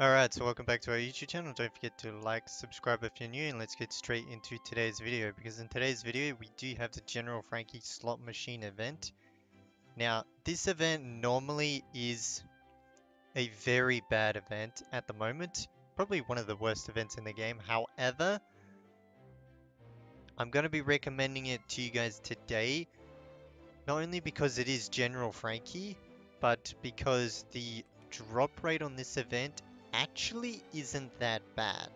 Alright, so welcome back to our YouTube channel. Don't forget to like, subscribe if you're new, and let's get straight into today's video. Because in today's video, we do have the General Franky slot machine event. Now, this event normally is a very bad event at the moment. Probably one of the worst events in the game. However, I'm going to be recommending it to you guys today. Not only because it is General Franky, but because the drop rate on this event actually isn't that bad.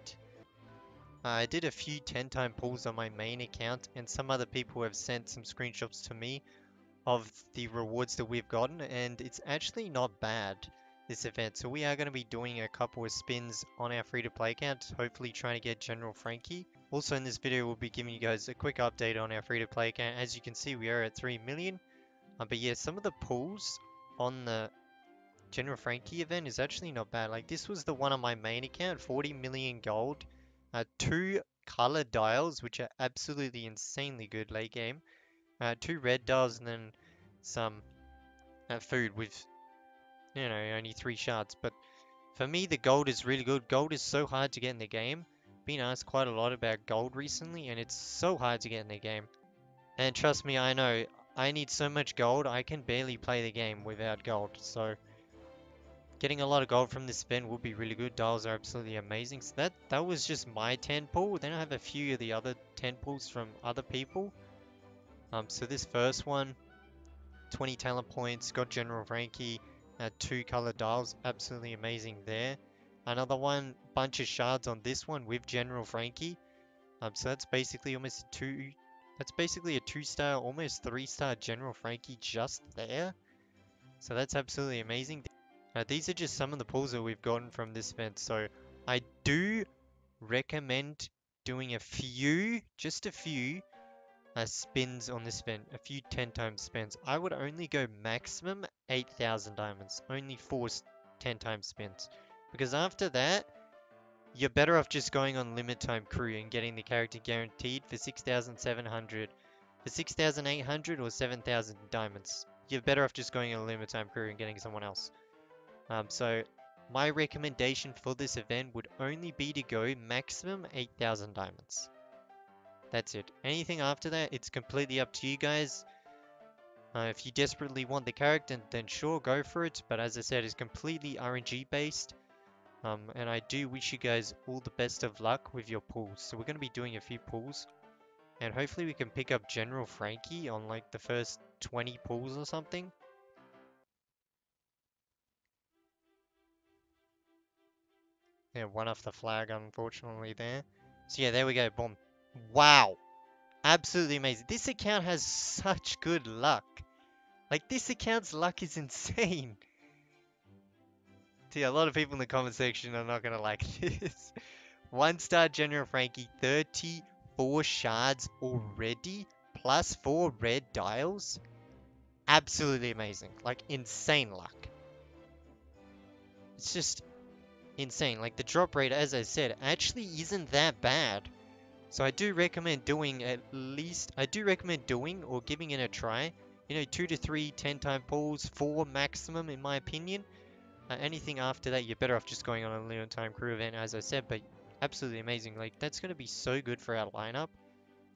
I did a few 10 time pulls on my main account and some other people have sent some screenshots to me of the rewards that we've gotten and it's actually not bad this event. So we are going to be doing a couple of spins on our free to play account, hopefully trying to get General Franky. Also in this video we'll be giving you guys a quick update on our free to play account. As you can see we are at 3 million. Uh, but yeah, some of the pulls on the General Franky event is actually not bad. Like this was the one on my main account, 40 million gold, uh, two color dials, which are absolutely insanely good late game, uh, two red dials, and then some uh, food with, you know, only three shards. But for me, the gold is really good. Gold is so hard to get in the game. Been asked quite a lot about gold recently, and it's so hard to get in the game. And trust me, I know, I need so much gold, I can barely play the game without gold, so... Getting a lot of gold from this spin would be really good. Dials are absolutely amazing. So that, that was just my 10 pull. Then I have a few of the other 10 pulls from other people. Um, so this first one, 20 talent points, got General Franky, uh, two color dials, absolutely amazing there. Another one, bunch of shards on this one with General Franky. Um, so that's basically almost two, that's basically a two star, almost three star General Franky just there. So that's absolutely amazing. Now these are just some of the pulls that we've gotten from this event. So I do recommend doing a few, just a few uh, spins on this event. A few 10 times spins. I would only go maximum 8,000 diamonds. Only four 10 times spins. Because after that, you're better off just going on limit time crew and getting the character guaranteed for 6,700. For 6,800 or 7,000 diamonds. You're better off just going on limit time crew and getting someone else. Um, so my recommendation for this event would only be to go maximum 8,000 diamonds. That's it. Anything after that, it's completely up to you guys. Uh, if you desperately want the character, then sure, go for it. But as I said, it's completely RNG based. Um, and I do wish you guys all the best of luck with your pulls. So we're going to be doing a few pulls. And hopefully we can pick up General Franky on like the first 20 pulls or something. Yeah, one off the flag, unfortunately, there. So yeah, there we go, boom. Wow! Absolutely amazing. This account has such good luck. Like, this account's luck is insane. See, a lot of people in the comment section are not gonna like this. One star General Franky, 34 shards already, plus 4 red dials. Absolutely amazing. Like, insane luck. It's just insane. Like the drop rate, as I said, actually isn't that bad. So I do recommend doing at least, I do recommend doing or giving it a try. You know, two to three 10 time pulls, four maximum in my opinion. Uh, anything after that, you're better off just going on a limited time crew event, as I said, but absolutely amazing. Like, that's going to be so good for our lineup.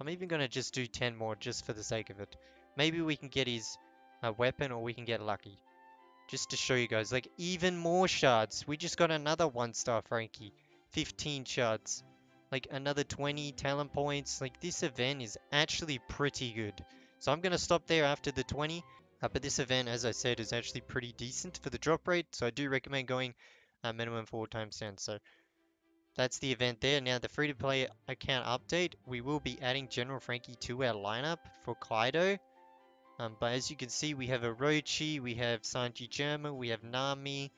I'm even going to just do 10 more just for the sake of it. Maybe we can get his uh, weapon or we can get lucky. Just to show you guys, like, even more shards. We just got another one-star Franky. 15 shards. Like, another 20 talent points. Like, this event is actually pretty good. So I'm going to stop there after the 20. Uh, but this event, as I said, is actually pretty decent for the drop rate. So I do recommend going uh, minimum 4 times 10. So that's the event there. Now, the free-to-play account update. We will be adding General Franky to our lineup for Kaido. Um, but as you can see, we have Orochi, we have Sanji Germa, we have Nami,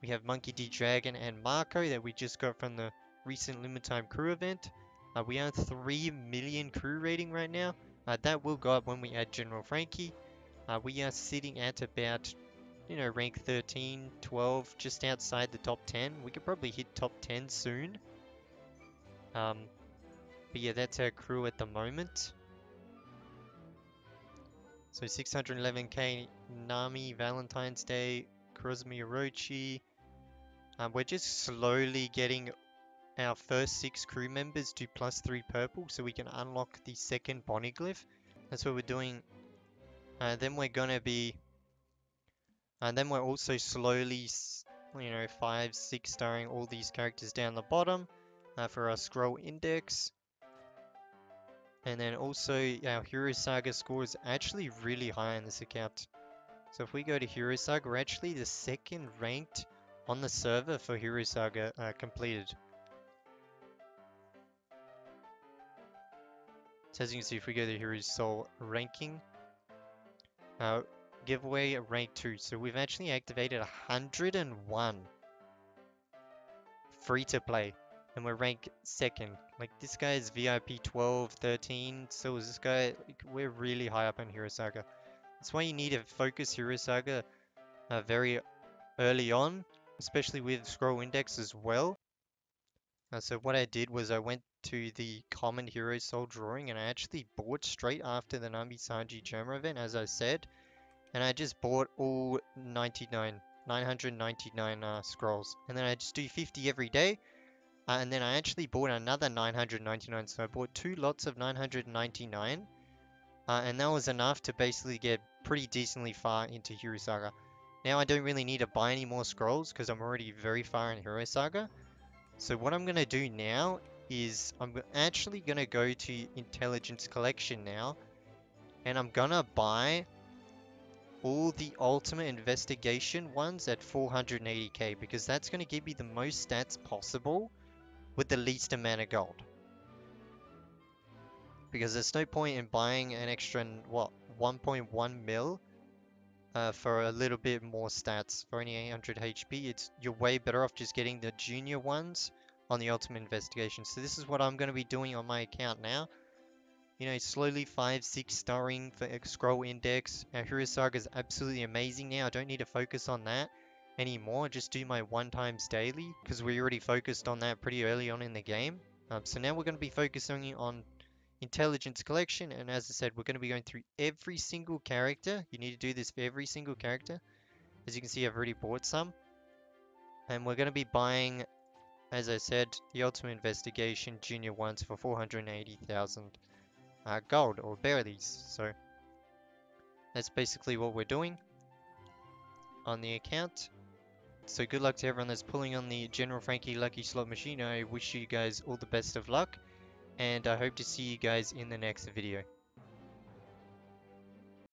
we have Monkey D. Dragon, and Marco that we just got from the recent Limit Time Crew event. Uh, we are 3 million crew rating right now. Uh, that will go up when we add General Franky. Uh, we are sitting at about, you know, rank 13, 12, just outside the top 10. We could probably hit top 10 soon. Um, but yeah, that's our crew at the moment. So 611k Nami, Valentine's Day, Kurosumi Orochi, Um, we're just slowly getting our first six crew members to plus three purple so we can unlock the second Bonnie Poneglyph. That's what we're doing. Uh, then we're gonna be, and then we're also slowly, you know, five, six starring all these characters down the bottom uh, for our scroll index. And then also our Hero Saga score is actually really high on this account. So if we go to Hero Saga, we're actually the second ranked on the server for Hero Saga uh, completed. So as you can see, if we go to Heroes Soul ranking, uh, giveaway rank 2. So we've actually activated 101 free to play. And we're ranked second. Like this guy is VIP 12, 13. So is this guy. Like, we're really high up on Hero Saga. That's why you need to focus Hero Saga uh, very early on. Especially with scroll index as well. Uh, so what I did was I went to the common hero soul drawing and I actually bought straight after the Nami Sanji Germa event as I said and I just bought all 99 999 uh, scrolls and then I just do 50 every day uh, and then I actually bought another 999 so I bought two lots of 999 uh, and that was enough to basically get pretty decently far into Hero Saga now I don't really need to buy any more scrolls because I'm already very far in Hero Saga so what I'm going to do now is I'm actually going to go to Intelligence Collection now. And I'm going to buy all the Ultimate Investigation ones at 480k. Because that's going to give me the most stats possible with the least amount of gold. Because there's no point in buying an extra, what, 1.1 mil uh, for a little bit more stats for only 800 HP. It's You're way better off just getting the junior ones on the Ultimate Investigation. So this is what I'm going to be doing on my account now. You know, slowly 5, 6 starring for X scroll index. Our Hero Saga is absolutely amazing now. I don't need to focus on that anymore. Just do my one times daily because we already focused on that pretty early on in the game. Um, so now we're going to be focusing on intelligence collection and as I said we're going to be going through every single character. You need to do this for every single character. As you can see I've already bought some. And we're going to be buying as I said, the Ultimate Investigation Junior ones for 480,000 uh, gold, or berries. So, that's basically what we're doing on the account. So good luck to everyone that's pulling on the General Franky Lucky Slot Machine. I wish you guys all the best of luck. And I hope to see you guys in the next video.